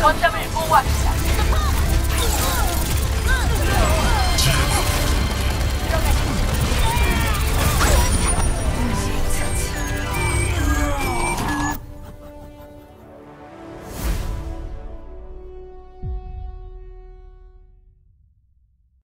거점을 보호합시다.